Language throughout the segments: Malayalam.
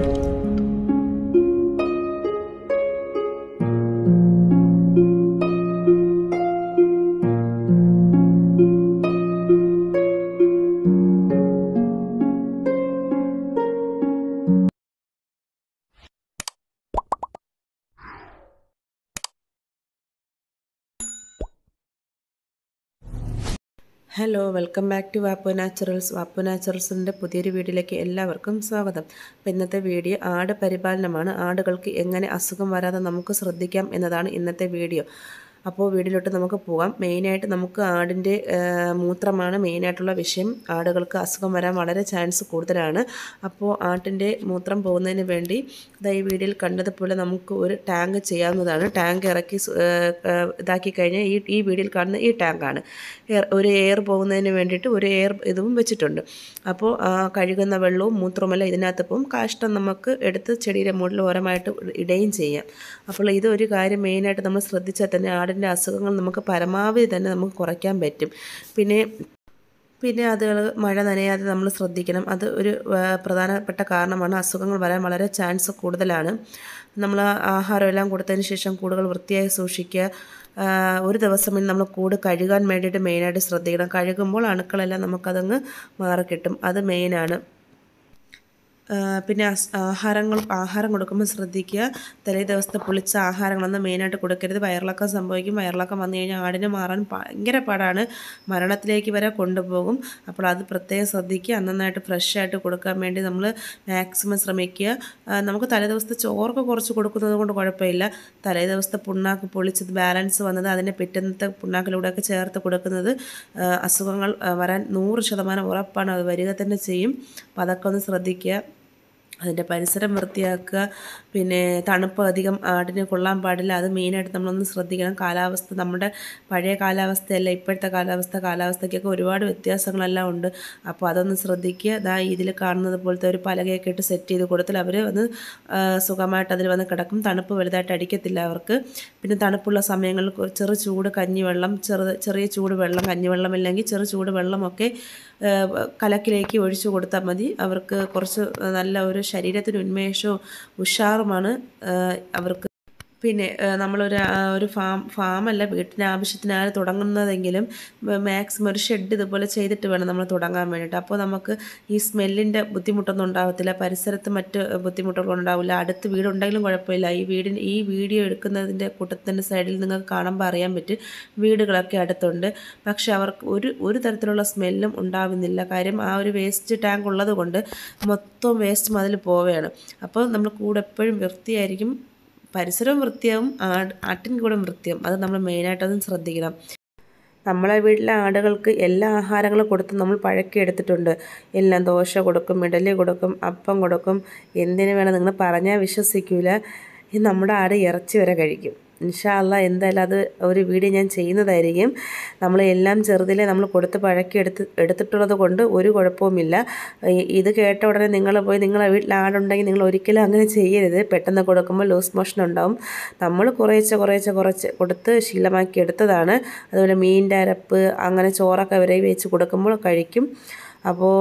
Thank you. Hello welcome back to Vappu naturals Vappu നാച്ചുറൽസിന്റെ പുതിയൊരു വീഡിയോയിലേക്ക് എല്ലാവർക്കും സ്വാഗതം. അപ്പോൾ ഇന്നത്തെ വീഡിയോ ആട് പരിപാലനമാണ്. ആടുകൾക്ക് എങ്ങനെ അസുഖം വരാതെ നമുക്ക് ശ്രദ്ധിക്കാം എന്നതാണ് ഇന്നത്തെ വീഡിയോ. അപ്പോൾ വീഡിയോയിലോട്ട് നമുക്ക് പോകാം. മെയിനായിട്ട് നമുക്ക് ആടിന്റെ മൂത്രമാണ് മെയിനായിട്ടുള്ള വിഷയം. ആടുകൾക്ക് അസുഖം വരാൻ വളരെ ചാൻസ് കൂടുതലാണ്. അപ്പോൾ ആട്ടിന്റെ മൂത്രം പോകുന്നതിന് വേണ്ടി ഇതാ ഈ വീഡിയോയിൽ കണ്ടതുപോലെ നമുക്ക് ഒരു ടാങ്ക് ചെയ്യാവുന്നതാണ്. ടാങ്ക് ഇറക്കി ഇതാക്കി കഴിഞ്ഞാൽ ഈ ഈ വീഡിയോയിൽ കാണുന്ന ഈ ടാങ്കാണ്. ഒരു എയർ പോകുന്നതിന് വേണ്ടിയിട്ട് ഒരു എയർ ഇതും വെച്ചിട്ടുണ്ട്. അപ്പോൾ കഴുകുന്ന വെള്ളവും മൂത്രവുമെല്ലാം ഇതിനകത്ത് പോകും. കാഷ്ടം നമുക്ക് എടുത്ത് ചെടിയുടെ മുകളിൽ ഓരമായിട്ട് ഇടുകയും ചെയ്യാം. അപ്പോൾ ഇതൊരു കാര്യം മെയിനായിട്ട് നമ്മൾ ശ്രദ്ധിച്ചാൽ തന്നെ ആടിന്റെ അസുഖങ്ങൾ നമുക്ക് പരമാവധി തന്നെ നമുക്ക് കുറയ്ക്കാൻ പറ്റും. പിന്നെ പിന്നെ അത് മഴ നനയാതെ നമ്മൾ ശ്രദ്ധിക്കണം. അത് ഒരു പ്രധാനപ്പെട്ട കാരണമാണ്. അസുഖങ്ങൾ വരാൻ വളരെ ചാൻസ് കൂടുതലാണ്. നമ്മൾ ആഹാരമെല്ലാം കൊടുത്തതിന് ശേഷം കൂടുകൾ വൃത്തിയായി സൂക്ഷിക്കുക. ഒരു ദിവസം നമ്മൾ കൂട് കഴുകാൻ വേണ്ടിയിട്ട് മെയിനായിട്ട് ശ്രദ്ധിക്കണം. കഴുകുമ്പോൾ അണുക്കളെല്ലാം നമുക്കതങ്ങ് മാറിക്കിട്ടും. അത് മെയിനാണ് പിന്നെ ആഹാരങ്ങൾ ആഹാരം കൊടുക്കുമ്പോൾ ശ്രദ്ധിക്കുക. തലേ ദിവസത്തെ പുളിച്ച ആഹാരങ്ങളൊന്നും മെയിനായിട്ട് കൊടുക്കരുത്. വയറിളക്കം സംഭവിക്കും. വയറിളക്കം വന്നു കഴിഞ്ഞാൽ ആടിനെ മാറാൻ ഭയങ്കര പാടാണ്. മരണത്തിലേക്ക് വരെ കൊണ്ടുപോകും. അപ്പോൾ അത് പ്രത്യേകം ശ്രദ്ധിക്കുക. നന്നായിട്ട് ഫ്രഷായിട്ട് കൊടുക്കാൻ വേണ്ടി നമ്മൾ മാക്സിമം ശ്രമിക്കുക. നമുക്ക് തലേ ദിവസത്തെ ചോറൊക്കെ കുറച്ച് കൊടുക്കുന്നത് കൊണ്ട് കുഴപ്പമില്ല. തലേ ദിവസത്തെ പുണ്ണാക്ക് പൊളിച്ചത് ബാലൻസ് വന്നത് അതിനെ പിറ്റന്നത്തെ പുണ്ണാക്കിലൂടെയൊക്കെ ചേർത്ത് കൊടുക്കുന്നത് അസുഖങ്ങൾ വരാൻ നൂറ് ശതമാനം ഉറപ്പാണ്. അത് വരിക തന്നെ ചെയ്യും. അപ്പോൾ അതൊക്കെ ഒന്ന് ശ്രദ്ധിക്കുക. അതിന്റെ പരിസരം വൃത്തിയാക്കുക. പിന്നെ തണുപ്പ് അധികം ആടിനെ കൊള്ളാൻ പാടില്ല. അത് മെയിനായിട്ട് നമ്മളൊന്ന് ശ്രദ്ധിക്കണം. കാലാവസ്ഥ നമ്മുടെ പഴയ കാലാവസ്ഥയല്ല ഇപ്പോഴത്തെ കാലാവസ്ഥ കാലാവസ്ഥയ്ക്കൊക്കെ ഒരുപാട് വ്യത്യാസങ്ങളെല്ലാം ഉണ്ട്. അപ്പോൾ അതൊന്ന് ശ്രദ്ധിക്കുക. ഇതാ ഇതിൽ കാണുന്നത് പോലത്തെ ഒരു പലകയൊക്കെ ഇട്ട് സെറ്റ് ചെയ്ത് കൊടുത്താൽ അവർ വന്ന് സുഖമായിട്ട് അതിൽ വന്ന് കിടക്കും. തണുപ്പ് വലുതായിട്ട് അടിക്കത്തില്ല അവർക്ക്. പിന്നെ തണുപ്പുള്ള സമയങ്ങളിൽ ചെറു ചൂട് കഞ്ഞിവെള്ളം ചെറു ചെറിയ ചൂട് വെള്ളം കഞ്ഞിവെള്ളം ഇല്ലെങ്കിൽ ചെറു ചൂട് വെള്ളമൊക്കെ കലക്കിലേക്ക് ഒഴിച്ചു കൊടുത്താൽ മതി. അവർക്ക് കുറച്ച് നല്ല ഒരു ശരീരത്തിന് ഉന്മേഷവും ഉഷാറുമാണ് അവർക്ക് പിന്നെ നമ്മളൊരു ഒരു ഫാം ഫാമല്ല വീട്ടിന് ആവശ്യത്തിനാണ് തുടങ്ങുന്നതെങ്കിലും മാക്സിമം ഒരു ഷെഡ് ഇതുപോലെ ചെയ്തിട്ട് വേണം നമ്മൾ തുടങ്ങാൻ വേണ്ടിയിട്ട്. അപ്പോൾ നമുക്ക് ഈ സ്മെല്ലിന്റെ ബുദ്ധിമുട്ടൊന്നും ഉണ്ടാകത്തില്ല പരിസരത്ത് മറ്റ് ബുദ്ധിമുട്ടുകൾ ഉണ്ടാവില്ല അടുത്ത് വീടുണ്ടെങ്കിലും കുഴപ്പമില്ല. ഈ വീടിന് ഈ വീഡിയോ എടുക്കുന്നതിന്റെ കൂട്ടത്തിന്റെ സൈഡിൽ നിങ്ങൾക്ക് കാണുമ്പോൾ അറിയാൻ പറ്റും വീടുകളൊക്കെ അടുത്തുണ്ട്. പക്ഷേ അവർക്ക് ഒരു ഒരു തരത്തിലുള്ള സ്മെല്ലും ഉണ്ടാവുന്നില്ല. കാര്യം ആ ഒരു വേസ്റ്റ് ടാങ്ക് ഉള്ളത് മൊത്തം വേസ്റ്റ് അതിൽ പോവുകയാണ്. അപ്പോൾ നമ്മൾ കൂടെ എപ്പോഴും വൃത്തിയായിരിക്കും പരിസരവും വൃത്തിയാവും ആട് ആട്ടിൻ കൂടെ വൃത്തിയാവും. അത് നമ്മൾ മെയിനായിട്ട് അതും ശ്രദ്ധിക്കണം. നമ്മളെ വീട്ടിലെ ആടുകൾക്ക് എല്ലാ ആഹാരങ്ങളും കൊടുത്ത് നമ്മൾ പഴക്കി എടുത്തിട്ടുണ്ട്. എല്ലാം ദോശ കൊടുക്കും ഇഡലി കൊടുക്കും അപ്പം കൊടുക്കും. എന്തിനു വേണം നിങ്ങൾ പറഞ്ഞാൽ ഈ നമ്മുടെ ആട് ഇറച്ചി വരെ കഴിക്കും. ഇൻഷാല്ല എന്തായാലും അത് ഒരു വീഡിയോ ഞാൻ ചെയ്യുന്നതായിരിക്കും. നമ്മൾ എല്ലാം ചെറുതിലെ നമ്മൾ കൊടുത്ത് പഴക്കി എടുത്ത് എടുത്തിട്ടുള്ളത് കൊണ്ട് ഒരു കുഴപ്പവുമില്ല. ഇത് കേട്ട ഉടനെ നിങ്ങൾ പോയി നിങ്ങളെ വീട്ടിൽ ആടുണ്ടെങ്കിൽ നിങ്ങൾ ഒരിക്കലും അങ്ങനെ ചെയ്യരുത്. പെട്ടെന്ന് കൊടുക്കുമ്പോൾ ലൂസ് മോഷൻ ഉണ്ടാവും. നമ്മൾ കുറേശ്ശെ കുറേശ്ശെ കുറച്ച് കൊടുത്ത് ശീലമാക്കി എടുത്തതാണ്. അതുപോലെ മീന്റെ അരപ്പ് അങ്ങനെ ചോറൊക്കെ വരെ വെച്ച് കൊടുക്കുമ്പോൾ കഴിക്കും. അപ്പോൾ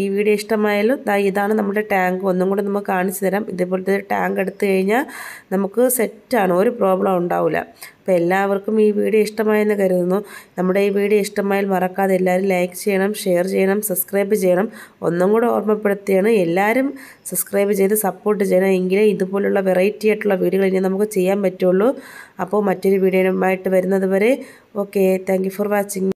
ഈ വീഡിയോ ഇഷ്ടമായാലും ഇതാണ് നമ്മുടെ ടാങ്ക്. ഒന്നും കൂടെ നമുക്ക് കാണിച്ചു തരാം. ഇതേപോലത്തെ ടാങ്ക് എടുത്തു കഴിഞ്ഞാൽ നമുക്ക് സെറ്റാണ്. ഒരു പ്രോബ്ലം ഉണ്ടാവില്ല അപ്പോൾ എല്ലാവർക്കും ഈ വീഡിയോ ഇഷ്ടമായെന്ന് കരുതുന്നു. നമ്മുടെ ഈ വീഡിയോ ഇഷ്ടമായാൽ മറക്കാതെ എല്ലാവരും ലൈക്ക് ചെയ്യണം ഷെയർ ചെയ്യണം സബ്സ്ക്രൈബ് ചെയ്യണം. ഒന്നും കൂടെ ഓർമ്മപ്പെടുത്തിയാണ് എല്ലാവരും സബ്സ്ക്രൈബ് ചെയ്ത് സപ്പോർട്ട് ചെയ്യണം എങ്കിലേ ഇതുപോലുള്ള വെറൈറ്റി ആയിട്ടുള്ള വീഡിയോകൾ ഇനി നമുക്ക് ചെയ്യാൻ പറ്റുള്ളൂ. അപ്പോൾ മറ്റൊരു വീഡിയോയുമായിട്ട് വരുന്നത് വരെ ഓക്കെ താങ്ക് ഫോർ വാച്ചിങ്.